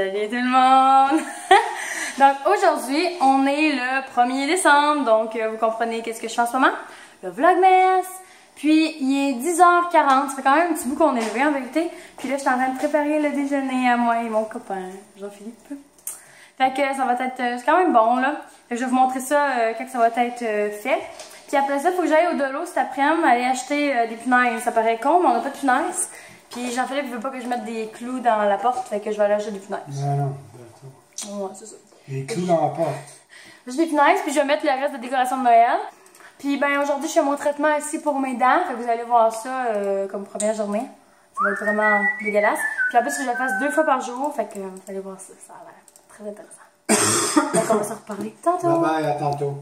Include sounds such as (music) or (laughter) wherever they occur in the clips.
Salut tout le monde! (laughs) donc aujourd'hui, on est le 1er décembre, donc euh, vous comprenez qu'est-ce que je fais en ce moment? Le Vlogmas! Puis il est 10h40, ça fait quand même un petit bout qu'on est levé en vérité. Puis là, je suis en train de préparer le déjeuner à moi et mon copain, Jean-Philippe. Fait que ça va être euh, quand même bon là. Je vais vous montrer ça euh, quand ça va être fait. Puis après ça, il faut que j'aille au Dolo cet après-midi aller acheter des punaises. Ça paraît con, mais on n'a pas de punaises. Puis Jean-Philippe veut pas que je mette des clous dans la porte, fait que je vais aller acheter des punaises. Non, non, d'accord. Ouais, c'est ça. Les clous dans la porte. J'ai des punaises, puis je vais mettre le reste de décoration de Noël. Puis ben aujourd'hui, je fais mon traitement ici pour mes dents. Fait que vous allez voir ça euh, comme première journée. Ça va être vraiment dégueulasse. Puis en plus, je le fasse deux fois par jour. Fait que euh, vous allez voir ça. Ça a l'air très intéressant. Donc (coughs) on va s'en reparler tantôt. Bye bye, à tantôt.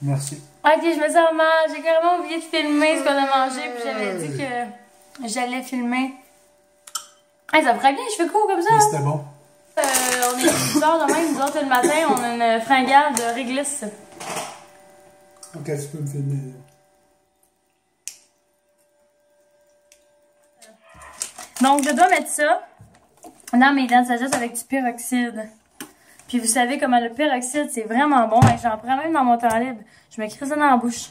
Merci. Ok, je me sens mal. J'ai carrément oublié de filmer ce qu'on a mangé. Puis j'avais dit que j'allais filmer. Hey, ça ferait bien, je fais court comme ça. Hein? c'était bon. Euh, on est 10 heures de même, nous autres le matin, on a une fringale de réglisse. Ok, tu peux me filmer. Donc, je dois mettre ça dans mes dents de sagesse avec du peroxyde. Puis vous savez comment le peroxyde, c'est vraiment bon. J'en prends même dans mon temps libre. Je me crée ça dans la bouche.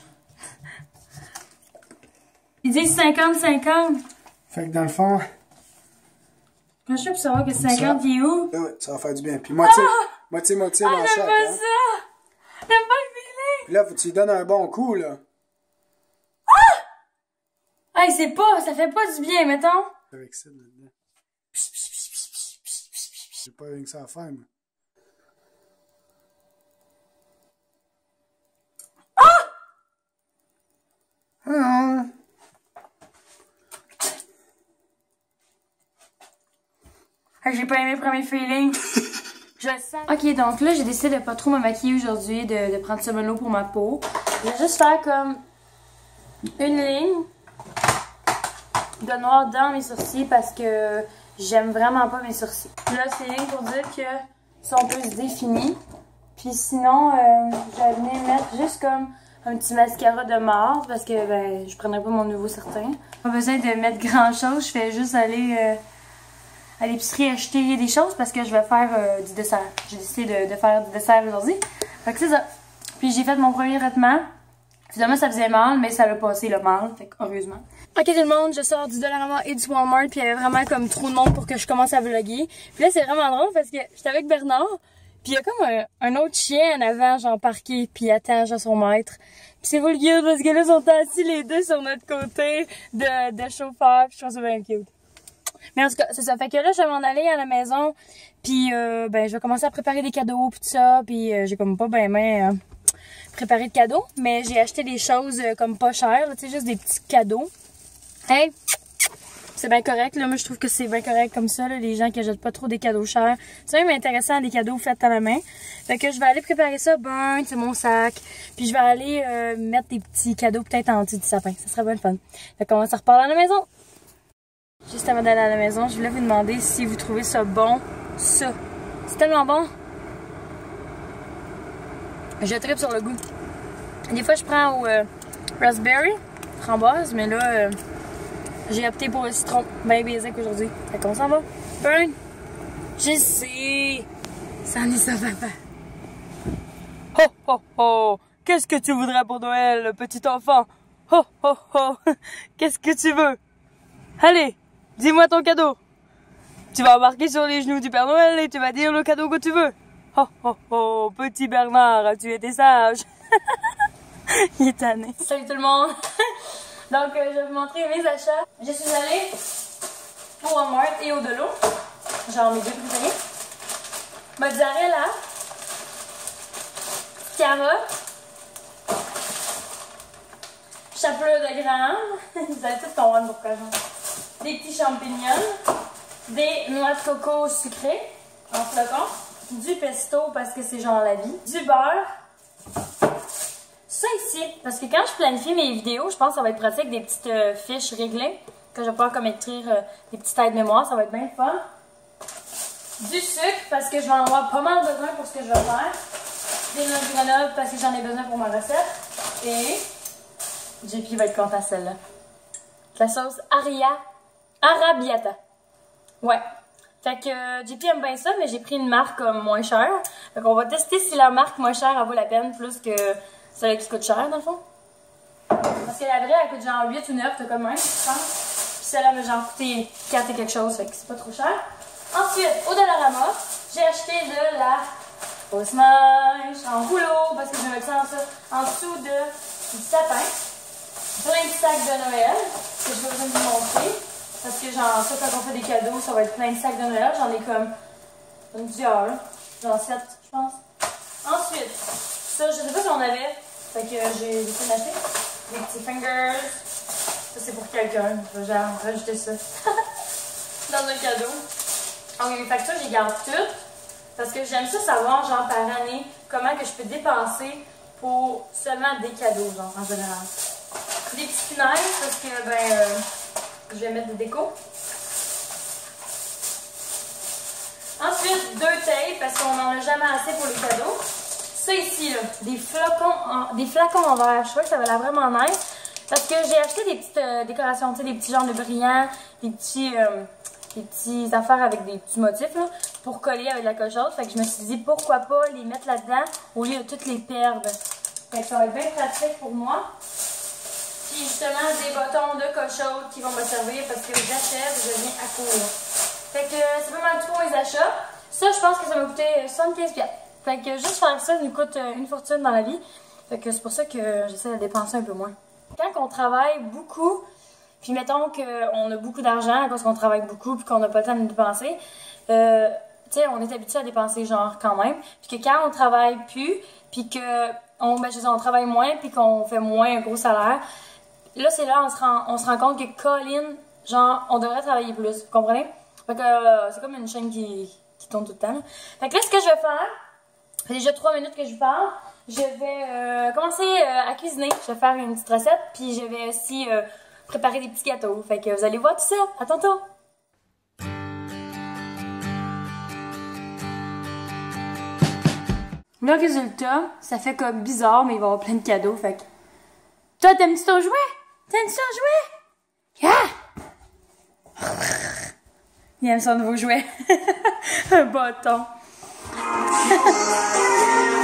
Ils disent 50-50. Fait que dans le fond, Quand je sais pour savoir que 50 il est où? ouais, ça va faire du bien. Puis moitié, moitié, moitié Ah, dans j'aime chaque. pas Hein. ça! J'aime pas le feeling! Puis là, faut que tu lui donnes un bon coup, là. Hey, c'est pas, ça fait pas du bien, mettons. Avec ça là-dedans. J'ai pas rien que ça à faire, moi. Ah! Ah, J'ai pas aimé le premier feeling. (laughs) Je sens. Ok, donc là, j'ai décidé de pas trop me maquiller aujourd'hui, de, de prendre ce melon pour ma peau. Je vais juste faire comme une ligne de noir dans mes sourcils parce que j'aime vraiment pas mes sourcils. Là, c'est ligne pour dire que ça, on peut se définir. Puis sinon, euh, je vais venir mettre juste comme un petit mascara de mort parce que ben, je prendrai pas mon nouveau certain. Pas besoin de mettre grand chose, je fais juste aller euh, à l'épicerie acheter des choses parce que je vais faire euh, du dessert. J'ai décidé de, de faire du dessert aujourd'hui. Fait que c'est ça. Puis j'ai fait mon premier traitement. Finalement, ça faisait mal, mais ça l'a passé le mal. Fait que, heureusement. Ok tout le monde, je sors du Dollarama et du Walmart puis il y avait vraiment comme trop de monde pour que je commence à vlogger. Puis là c'est vraiment drôle parce que j'étais avec Bernard puis il y a comme un, un autre chien en avant genre parqué puis attend genre son maître. Puis c'est vulgaire parce que là ils sont assis les deux sur notre côté de, de chauffeur puis je trouve ça bien cute. Mais en tout cas, c'est ça. Fait que là, je vais m'en aller à la maison. Puis, euh, ben, je vais commencer à préparer des cadeaux puis ça. Puis, euh, j'ai comme pas ben, ben préparé de cadeaux. Mais j'ai acheté des choses comme pas chères. Tu sais, juste des petits cadeaux. Hey! C'est bien correct. Là, moi, je trouve que c'est bien correct comme ça. Là, les gens qui achètent pas trop des cadeaux chers. C'est même intéressant, les cadeaux faits à la main. Fait que je vais aller préparer ça. Burn, c'est mon sac. Puis, je vais aller mettre des petits cadeaux peut-être en dessous du sapin. Ça serait bien le fun. Fait qu'on va se reparler à la maison. Juste avant d'aller à la maison, je voulais vous demander si vous trouvez ça bon, ça. C'est tellement bon. Je tripe sur le goût. Des fois, je prends au euh, raspberry, framboise, mais là, euh, j'ai opté pour le citron. Ben basic aujourd'hui. Fait qu'on s'en va. Burn! Je sais! Ça en est ça, papa. Ho, ho, ho! Qu'est-ce que tu voudrais pour Noël, petit enfant? Ho, ho, ho! (laughs) Qu'est-ce que tu veux? Allez, dis-moi ton cadeau. Tu vas embarquer sur les genoux du Père Noël et tu vas dire le cadeau que tu veux. Oh oh oh, petit Bernard, tu étais sage. (laughs) Il est tanné. Salut tout le monde. (laughs) Donc, euh, je vais vous montrer mes achats. Je suis allée au Walmart et au Delo. Genre mes deux préférés. Mozzarella. Carotte. Chapelure de grammes. (laughs) Vous allez tous comprendre pourquoi j'en Des petits champignons. Des noix de coco sucrées en flocons. Du pesto parce que c'est genre la vie. Du beurre. Ça ici, parce que quand je planifie mes vidéos, je pense que ça va être pratique des petites euh, fiches réglées que je vais pouvoir comme écrire euh, des petites de mémoire, ça va être bien fun. Du sucre parce que je vais en avoir pas mal besoin pour ce que je vais faire. Des noix de Grenoble parce que j'en ai besoin pour ma recette. Et JP va être content celle-là. La sauce Aria Arabiata. Ouais. Fait que euh, JP aime bien ça, mais j'ai pris une marque comme moins chère. Fait qu'on va tester si la marque moins chère, vaut la peine plus que celle qui coûte cher, dans le fond. Parce que la vraie, elle coûte genre 8 ou 9, t'as comme même, je pense. Puis celle-là m'a genre coûté 4 et quelque chose, fait que c'est pas trop cher. Ensuite, au Dollarama, j'ai acheté de la fausse en rouleau, parce que je vais mettre ça, en dessous de, du sapin. Plein de sacs de Noël, que je vais vous montrer. Parce que genre, ça, quand on fait des cadeaux, ça va être plein de sacs de Noël. J'en ai comme plusieurs, là. Genre 7, je pense. Ensuite, ça, je sais pas si on avait. Fait que j'ai décidé d'acheter. Des petits fingers. Ça, c'est pour quelqu'un. Je vais genre rajouter ça (laughs) dans un cadeau. Donc, les factures, j'y garde toutes. Parce que j'aime ça savoir, genre, par année, comment que je peux dépenser pour seulement des cadeaux, genre, en général. Des petits punaises, parce que, ben, euh, je vais mettre des décos. Ensuite, deux tapes, parce qu'on n'en a jamais assez pour les cadeaux. Ça ici, là, des flacons en, des flacons en verre. Je trouvais que ça avait l'air vraiment nice. Parce que j'ai acheté des petites euh, décorations, tu sais, des petits genres de brillants, des petits, euh, des petits affaires avec des petits motifs, là, pour coller avec la cochotte. Fait que je me suis dit, pourquoi pas les mettre là-dedans au lieu de toutes les perdre. Fait que ça va être bien pratique pour moi. Puis justement, des bâtons de cochotte qui vont me servir parce que j'achète, je viens à court. Fait que c'est pas mal tout pour les achats. Ça, je pense que ça m'a coûté 75$. Fait que juste faire ça nous coûte euh, une fortune dans la vie. Fait que c'est pour ça que j'essaie de dépenser un peu moins. Quand on travaille beaucoup, puis mettons qu'on a beaucoup d'argent parce qu'on travaille beaucoup puis qu'on n'a pas le temps de dépenser, euh, tu sais, on est habitué à dépenser genre quand même. Puis que quand on travaille plus, puis que on, ben, je on travaille moins puis qu'on fait moins un gros salaire, là c'est là on se rend, on se rend compte que Colin, genre, on devrait travailler plus. Vous comprenez? Fait que euh, c'est comme une chaîne qui, qui tourne tout le temps. Fait que là, ce que je vais faire, fait déjà trois minutes que je vous parle. Je vais euh, commencer euh, à cuisiner. Je vais faire une petite recette, puis je vais aussi préparer des petits gâteaux. Fait que vous allez voir tout ça. À tantôt! Le résultat, ça fait comme bizarre, mais il va y avoir plein de cadeaux. Fait que. Toi, t'aimes-tu ton jouet? T'aimes-tu ton jouet? Ah! Il aime son nouveau jouet. (laughs) Un bâton. (laughs)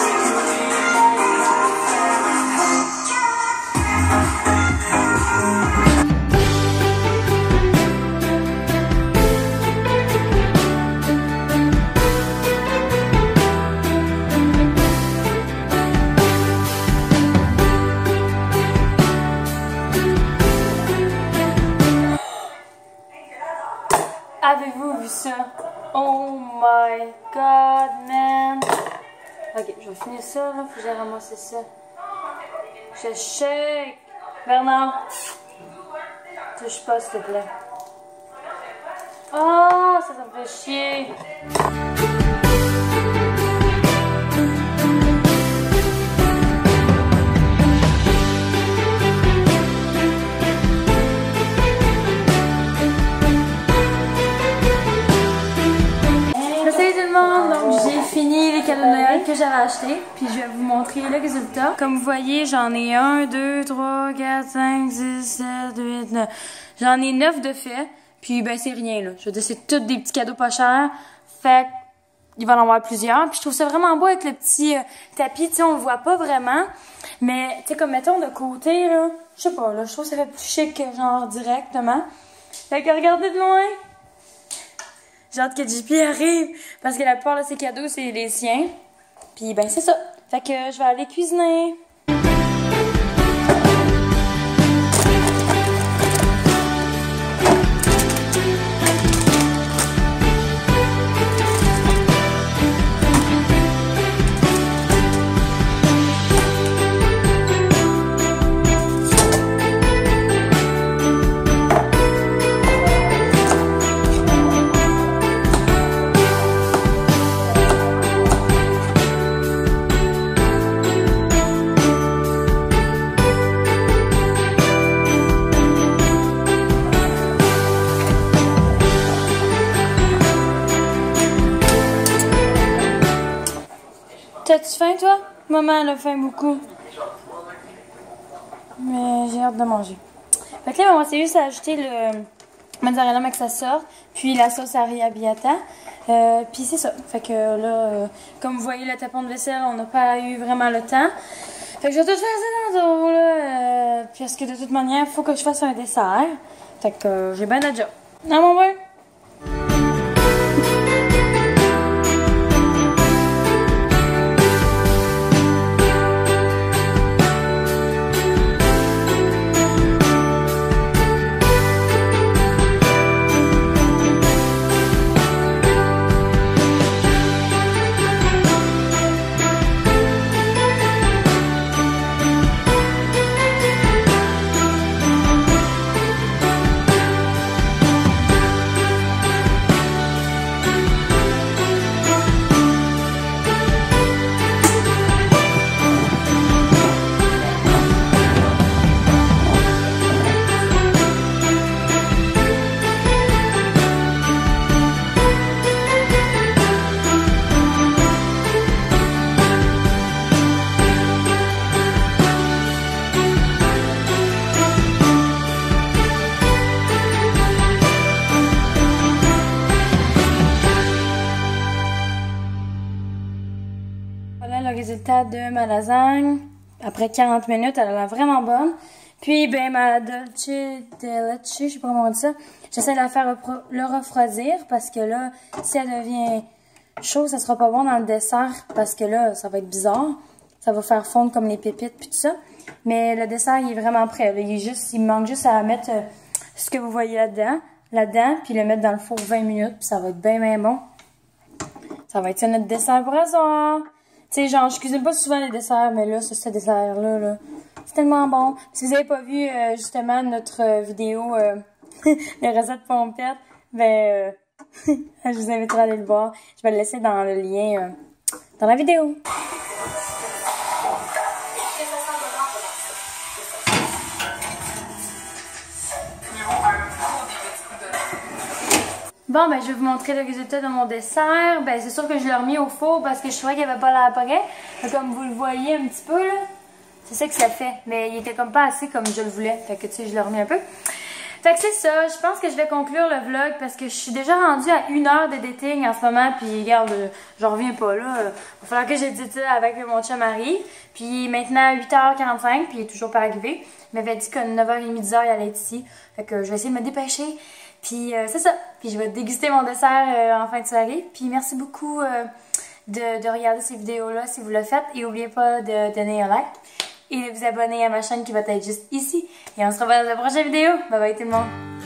Finir ça, là. Faut que j'aille ramasser ça. Je shake! Bernard! Touche pas, s'il te plaît. Oh, ça, ça me fait chier! Que j'avais achetés. Puis je vais vous montrer le résultat. Comme vous voyez, j'en ai 1, 2, 3, 4, 5, 6, 7, 8, 9. J'en ai 9 de fait. Puis ben c'est rien là. Je veux dire, c'est tous des petits cadeaux pas chers. Fait il va en avoir plusieurs. Puis je trouve ça vraiment beau avec le petit euh, tapis. Tu sais, on le voit pas vraiment. Mais tu sais, comme mettons de côté là. Je sais pas là, je trouve que ça fait plus chic genre directement. Fait que regardez de loin. J'ai hâte que JP arrive parce que la plupart de ses cadeaux, c'est les siens. Puis ben c'est ça. Fait que je vais aller cuisiner. Maman, elle a faim beaucoup. Mais j'ai hâte de manger. Fait que là, va essayer juste à ajouter le, mozzarella mais que ça. Puis la sauce arrabbiata. Euh, puis c'est ça. Fait que là, euh, comme vous voyez, le tapon de vaisselle, on n'a pas eu vraiment le temps. Fait que je vais tout faire ça dans là. Euh, parce que de toute manière, il faut que je fasse un dessert. Fait que euh, j'ai bien de job. Non, mon boy? De ma lasagne. Après 40 minutes, elle a l'air vraiment bonne. Puis, ben, ma dolce de leche, je sais pas comment on dit ça, j'essaie de la faire le refroidir parce que là, si elle devient chaude, ça sera pas bon dans le dessert parce que là, ça va être bizarre. Ça va faire fondre comme les pépites puis tout ça. Mais le dessert, il est vraiment prêt. Il, est manque juste à mettre euh, ce que vous voyez là-dedans, là-dedans, puis le mettre dans le four 20 minutes, puis ça va être bien, bien bon. Ça va être ça notre dessert soir. Tu sais, genre, je cuisine pas souvent les desserts, mais là, c'est ce dessert-là, là. C'est tellement bon. Si vous avez pas vu, euh, justement, notre euh, vidéo, euh, (laughs) les recettes pompettes, ben, euh, (laughs) je vous inviterai à aller le voir. Je vais le laisser dans le lien, euh, dans la vidéo. Bon, ben, je vais vous montrer le résultat de mon dessert. Ben, c'est sûr que je l'ai remis au four parce que je trouvais qu'il n'y avait pas l'air prêt. Comme vous le voyez un petit peu, là, c'est ça que ça fait. Mais il était comme pas assez comme je le voulais. Fait que, tu sais, je l'ai remis un peu. Fait que c'est ça. Je pense que je vais conclure le vlog parce que je suis déjà rendue à une heure de dating en ce moment. Puis, regarde, j'en reviens pas, là. Il va falloir que j'édite ça avec mon chum Marie. Puis, maintenant, 8h45, puis il est toujours pas arrivé. Il m'avait dit qu'à 9h30, 10h, il allait être ici. Fait que je vais essayer de me dépêcher. Puis euh, c'est ça. Puis je vais déguster mon dessert euh, en fin de soirée. Puis merci beaucoup euh, de, de regarder ces vidéos-là si vous le faites. Et n'oubliez pas de donner un like et de vous abonner à ma chaîne qui va être juste ici. Et on se revoit dans la prochaine vidéo. Bye bye tout le monde.